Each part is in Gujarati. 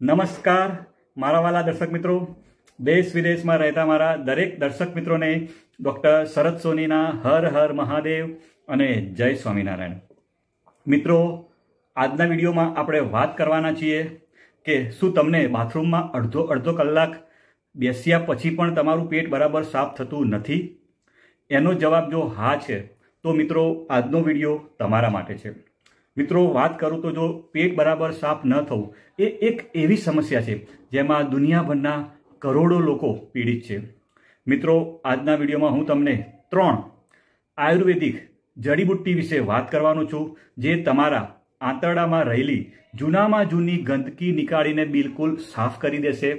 નમસ્કાર, મારા વાલા દર્શક મિત્રો. દેશ વિદેશમાં રહેતા મારા દરેક દર્શક મિત્રોને ડૉક્ટર શરદ સોનીના હર હર મહાદેવ અને જય સ્વામિનારાયણ. મિત્રો, આજના વિડીયોમાં આપણે વાત કરવાના છીએ કે શું તમને બાથરૂમમાં અડધો અડધો કલાક બેસ્યા પછી પણ તમારું પેટ બરાબર સાફ થતું નથી? એનો જવાબ જો હા છે, તો મિત્રો, આજનો વીડિયો તમારા માટે છે. મિત્રો, વાત કરું તો જો પેટ બરાબર સાફ ન થવું, એ એક એવી સમસ્યા છે જેમાં દુનિયાભરના કરોડો લોકો પીડિત છે. મિત્રો, આજના વિડીયોમાં હું તમને ત્રણ આયુર્વેદિક જડીબુટ્ટી વિશે વાત કરવાનો છું, જે તમારા આંતરડામાં રહેલી જૂનામાં જૂની ગંદકી નીકાળીને બિલકુલ સાફ કરી દેશે.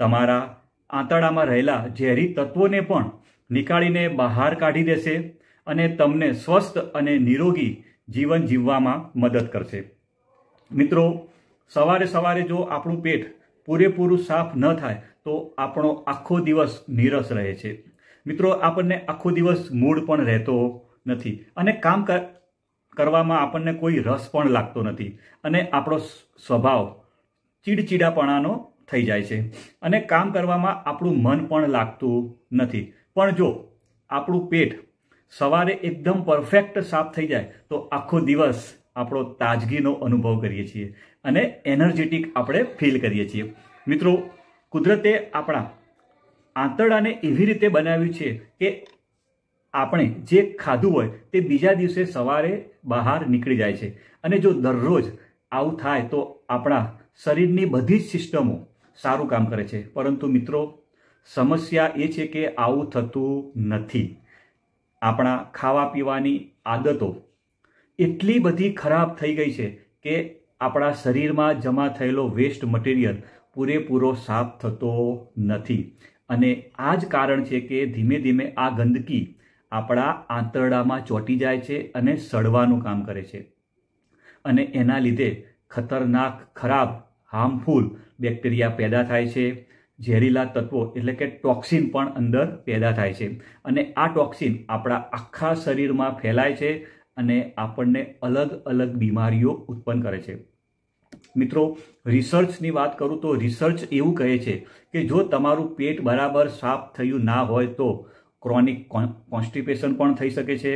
તમારા આંતરડામાં રહેલા ઝેરી તત્વોને પણ નીકાળીને બહાર કાઢી દેશે અને તમને સ્વસ્થ અને નિરોગી જીવન જીવવામાં મદદ કરશે. મિત્રો, સવારે સવારે જો આપણું પેટ પૂરેપૂરું સાફ ન થાય, તો આપણો આખો દિવસ નીરસ રહે છે. મિત્રો, આપણને આખો દિવસ મૂડ પણ રહેતો નથી અને કામ કરવામાં આપણને કોઈ રસ પણ લાગતો નથી અને આપણો સ્વભાવ ચીડચીડાપણાનો થઈ જાય છે. અને કામ કરવામાં આપણું મન પણ લાગતું નથી. પણ જો આપણું પેટ સવારે એકદમ પરફેક્ટ સાફ થઈ જાય તો આખો દિવસ આપણો તાજગીનો અનુભવ કરીએ છીએ અને એનર્જેટિક આપણે ફીલ કરીએ છીએ. મિત્રો, કુદરતે આપણા આંતરડાને એવી રીતે બનાવ્યું છે કે આપણે જે ખાધું હોય તે બીજા દિવસે સવારે બહાર નીકળી જાય છે. અને જો દરરોજ આવું થાય તો આપણા શરીરની બધી જ સિસ્ટમો સારું કામ કરે છે. પરંતુ મિત્રો, સમસ્યા એ છે કે આવું થતું નથી. આપણા ખાવા પીવાની આદતો એટલી બધી ખરાબ થઈ ગઈ છે કે આપણા શરીરમાં જમા થયેલો વેસ્ટ મટીરિયલ પૂરેપૂરો સાફ થતો નથી. અને આ જ કારણ છે કે ધીમે ધીમે આ ગંદકી આપણા આંતરડામાં ચોંટી જાય છે અને સડવાનું કામ કરે છે. અને એના લીધે ખતરનાક, ખરાબ હાર્મફુલ બેક્ટેરિયા પેદા થાય છે. ઝેરીલા તત્વો એટલે કે ટોક્સિન પણ અંદર પેદા થાય છે. અને આ ટોક્સિન આપણા આખા શરીરમાં ફેલાય છે અને આપણને અલગ અલગ બીમારીઓ ઉત્પન્ન કરે છે. મિત્રો રિસર્ચની વાત કરું તો રિસર્ચ એવું કહે છે કે જો તમારું પેટ બરાબર સાફ થયું ના હોય તો ક્રોનિક કોન્સ્ટિપેશન પણ થઈ શકે છે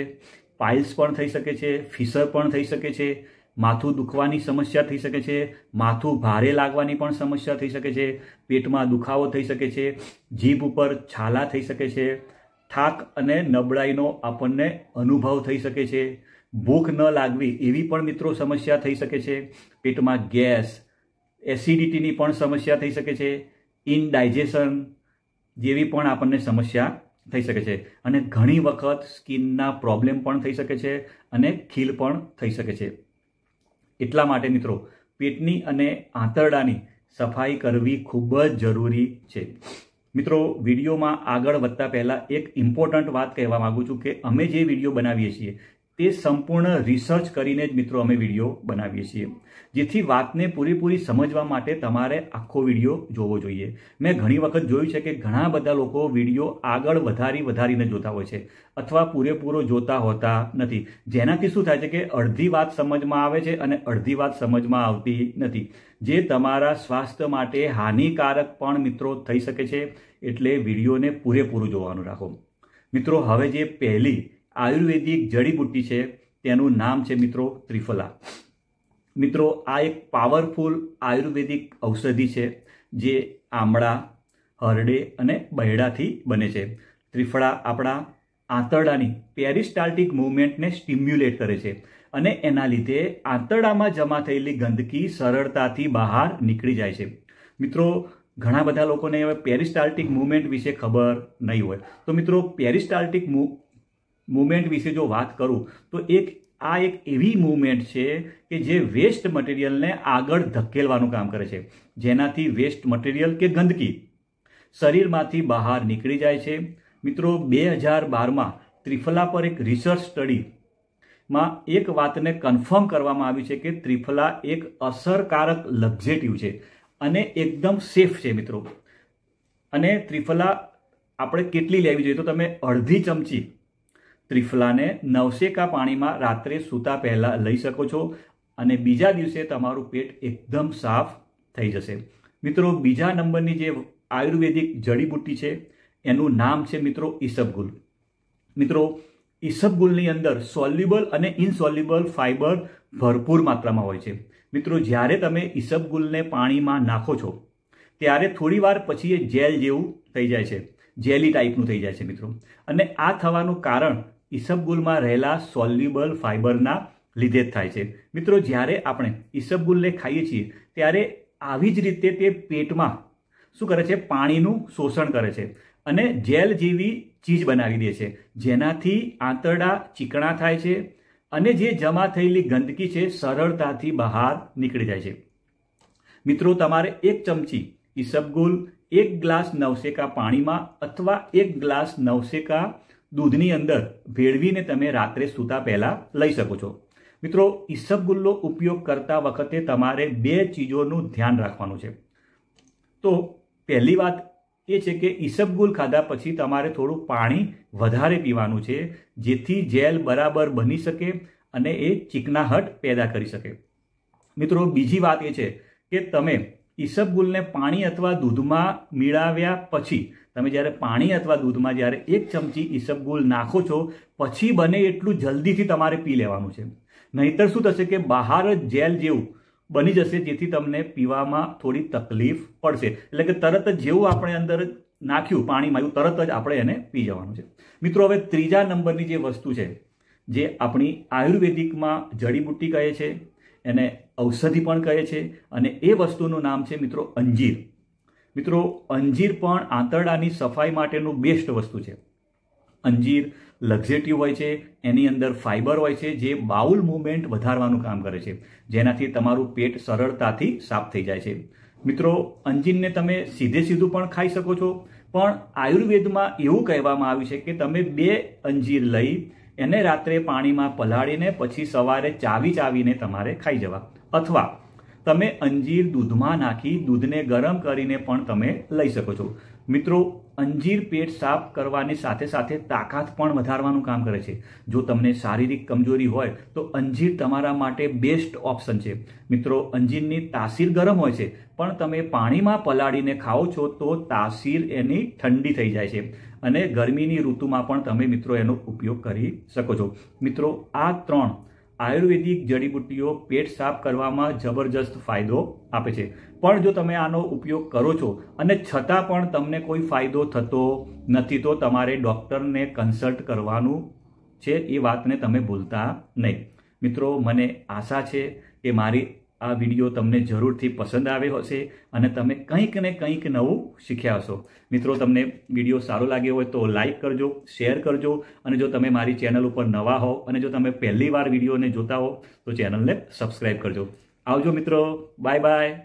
પાઇલ્સ પણ થઈ શકે છે ફિશર પણ થઈ શકે છે માથું દુખવાની સમસ્યા થઈ શકે છે માથું ભારે લાગવાની પણ સમસ્યા થઈ શકે છે પેટમાં દુખાવો થઈ શકે છે જીભ ઉપર છાલા થઈ શકે છે થાક અને નબળાઈનો આપણને અનુભવ થઈ શકે છે ભૂખ ન લાગવી એવી પણ મિત્રો સમસ્યા થઈ શકે છે પેટમાં ગેસ એસિડિટીની પણ સમસ્યા થઈ શકે છે ઇનડાઇજેશન જેવી પણ આપણને સમસ્યા થઈ શકે છે અને ઘણી વખત સ્કિનના પ્રોબ્લેમ પણ થઈ શકે છે અને ખીલ પણ થઈ શકે છે એટલા માટે મિત્રો, પેટની અને આંતરડાની સફાઈ કરવી ખૂબ જ જરૂરી છે. મિત્રો, વિડીયોમાં આગળ વધતા પહેલાં એક ઇમ્પોર્ટન્ટ વાત કહેવા માગું છું કે અમે જે વીડિયો બનાવીએ છીએ તે સંપૂર્ણ રિસર્ચ કરીને જ મિત્રો અમે વીડિયો બનાવીએ છીએ. જેથી વાતને પૂરેપૂરી સમજવા માટે તમારે આખો વીડિયો જોવો જોઈએ. મેં ઘણી વખત જોયું છે કે ઘણા બધા લોકો વીડિયો આગળ વધારી વધારીને જોતા હોય છે અથવા પૂરેપૂરો જોતા હોતા નથી. જેનાથી શું થાય છે કે અડધી વાત સમજમાં આવે છે અને અડધી વાત સમજમાં આવતી નથી. જે તમારા સ્વાસ્થ્ય માટે હાનિકારક પણ મિત્રો થઈ શકે છે એટલે વિડીયોને પૂરેપૂરું જોવાનું રાખો. મિત્રો, હવે જે પહેલી આયુર્વેદિક જડીબુટ્ટી છે, તેનું નામ છે મિત્રો ત્રિફલા. મિત્રો, આ એક પાવરફુલ આયુર્વેદિક ઔષધિ છે, જે આમળા, હરડે અને બહેડાથી બને છે. ત્રિફળા આપણા આંતરડાની પેરિસ્ટાલ્ટિક મુવમેન્ટને સ્ટિમ્યુલેટ કરે છે અને એના લીધે આંતરડામાં જમા થયેલી ગંદકી સરળતાથી બહાર નીકળી જાય છે. મિત્રો, ઘણા બધા લોકોને હવે પેરિસ્ટાલ્ટિક મુવમેન્ટ વિશે ખબર નહીં હોય. તો મિત્રો પેરિસ્ટાલ્ટિક મુવમેન્ટ વિશે જો વાત કરું, તો એક, આ એક એવી મૂવમેન્ટ છે કે જે વેસ્ટ મટીરિયલને આગળ ધકેલવાનું કામ કરે છે. જેનાથી વેસ્ટ મટીરિયલ કે ગંદકી શરીરમાંથી બહાર નીકળી જાય છે. મિત્રો, બે હજાર બારમાં ત્રિફલા પર એક રિસર્ચ સ્ટડીમાં એક વાતને કન્ફર્મ કરવામાં આવી છે કે ત્રિફલા એક અસરકારક લક્ઝેટિવ છે અને એકદમ સેફ છે, મિત્રો. અને ત્રિફલા આપણે કેટલી લેવી જોઈએ? તો તમે અડધી ચમચી ત્રિફલાને નવસેકા પાણીમાં રાત્રે સૂતા પહેલાં લઈ શકો છો અને બીજા દિવસે તમારું પેટ એકદમ સાફ થઈ જશે. મિત્રો, બીજા નંબરની જે આયુર્વેદિક જડીબુટ્ટી છે, એનું નામ છે મિત્રો ઈસબગુલ. મિત્રો, ઈસબગુલની અંદર સોલ્યુબલ અને ઇનસોલ્યુબલ ફાઇબર ભરપૂર માત્રામાં હોય છે. મિત્રો, જ્યારે તમે ઈસબગુલને પાણીમાં નાખો છો, ત્યારે થોડી વાર પછી એ જેલ જેવું થઈ જાય છે. જેલી ટાઈપનું થઈ જાય છે મિત્રો. અને આ થવાનું કારણ ઈસબગુલમાં રહેલા સોલ્યુબલ ફાઇબરના લીધે જ થાય છે. મિત્રો, જ્યારે આપણે ઈસબગુલને ખાઈએ છીએ, ત્યારે આવી જ રીતે તે પેટમાં શું કરે છે? પાણીનું શોષણ કરે છે અને જેલ જેવી ચીજ બનાવી દે છે. જેનાથી આંતરડા ચીકણા થાય છે અને જે જમા થયેલી ગંદકી છે, સરળતાથી બહાર નીકળી જાય છે. મિત્રો, તમારે એક ચમચી ઈસબગુલ એક ગ્લાસ નવસેકા પાણીમાં અથવા એક ગ્લાસ નવસેકા દૂધની અંદર ભેળવીને તમે રાત્રે સૂતા પહેલાં લઈ શકો છો. મિત્રો ઈસબગુલ્લો ઉપયોગ કરતા વખતે તમારે બે ચીજોનું ધ્યાન રાખવાનું છે. તો પહેલી વાત એ છે કે ઈસબગુલ ખાધા પછી તમારે થોડું પાણી વધારે પીવાનું છે, જેથી જેલ બરાબર બની શકે અને એ ચીકનાહટ પેદા કરી શકે. મિત્રો, બીજી વાત એ છે કે તમે ઈસબગુલને પાણી અથવા દૂધમાં મિળાવ્યા પછી, તમે જ્યારે પાણી અથવા દૂધમાં જ્યારે એક ચમચી ઈસબગુલ નાખો છો, પછી બને એટલું જલ્દીથી તમારે પી લેવાનું છે. નહીતર શું થશે કે બહાર જ જેલ જેવું બની જશે, જેથી તમને પીવામાં થોડી તકલીફ પડશે. એટલે કે તરત જ જેવું આપણે અંદર નાખ્યું પાણીમાં એવું તરત જ આપણે એને પી જવાનું છે. મિત્રો, હવે ત્રીજા નંબરની જે વસ્તુ છે, જે આપણી આયુર્વેદિકમાં જડીબુટ્ટી કહે છે, એને ઔષધિ પણ કહે છે અને એ વસ્તુનું નામ છે મિત્રો અંજીર. મિત્રો, અંજીર પણ આંતરડાની સફાઈ માટેનું બેસ્ટ વસ્તુ છે. અંજીર લક્ઝેટિવ હોય છે, એની અંદર ફાઇબર હોય છે, જે બાઉલ મુવમેન્ટ વધારવાનું કામ કરે છે, જેનાથી તમારું પેટ સરળતાથી સાફ થઈ જાય છે. મિત્રો, અંજીરને તમે સીધે સીધું પણ ખાઈ શકો છો, પણ આયુર્વેદમાં એવું કહેવામાં આવ્યું છે કે તમે બે અંજીર લઈ, એને રાત્રે પાણીમાં પલાળીને પછી સવારે ચાવી ચાવીને તમારે ખાઈ જવા. અથવા તમે અંજીર દૂધમાં નાખી દૂધને ગરમ કરીને પણ તમે લઈ શકો છો. મિત્રો, અંજીર પેટ સાફ કરવાની સાથે સાથે તાકાત પણ વધારવાનું કામ કરે છે. જો તમને શારીરિક કમજોરી હોય, તો અંજીર તમારા માટે બેસ્ટ ઓપ્શન છે. મિત્રો, અંજીરની તાસીર ગરમ હોય છે, પણ તમે પાણીમાં પલાળીને ખાઓ છો, તો તાસીર એની ઠંડી થઈ જાય છે. અને ગરમીની ઋતુમાં પણ તમે, મિત્રો, એનો ઉપયોગ કરી શકો છો. મિત્રો, આ ત્રણ આયુર્વેદિક જડીબુટ્ટીઓ પેટ સાફ કરવામાં જબરજસ્ત ફાયદો આપે છે. પણ જો તમે આનો ઉપયોગ કરો છો અને છતાં પણ તમને કોઈ ફાયદો થતો નથી, તો તમારે ડૉક્ટરને કન્સલ્ટ કરવાનું છે એ વાતને તમે ભૂલતા નહીં. મિત્રો, મને આશા છે કે મારી આ વીડિયો તમને જરૂરથી પસંદ આવ્યો હશે અને તમે કંઈક ને કંઈક નવું શીખ્યા હશો. મિત્રો, તમને વીડિયો સારો લાગ્યો હોય તો લાઇક કરજો, શેર કરજો અને જો તમે મારી ચેનલ ઉપર નવા હો અને જો તમે પહેલી વાર વિડીયોને જોતા હો તો ચેનલને સબસ્ક્રાઈબ કરજો. આવજો મિત્રો, બાય બાય.